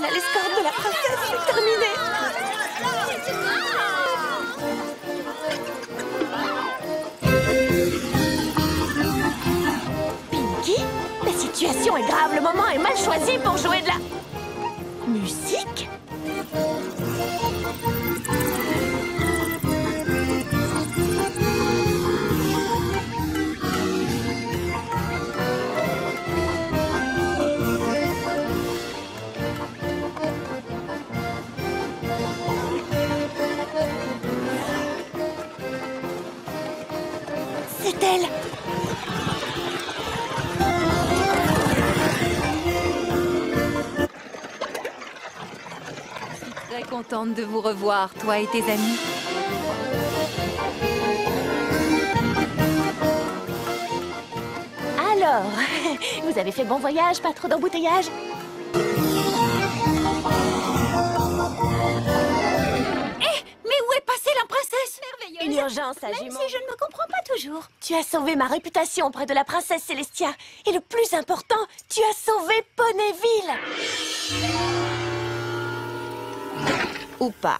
Voilà l'escorte de la princesse, c'est terminé. Pinky La situation est grave, le moment est mal choisi pour jouer de la... Musique C'est elle Très contente de vous revoir, toi et tes amis. Alors, vous avez fait bon voyage, pas trop d'embouteillage Une urgence, à Même si je ne me comprends pas toujours. Tu as sauvé ma réputation auprès de la princesse Célestia. Et le plus important, tu as sauvé Ponyville. Ou pas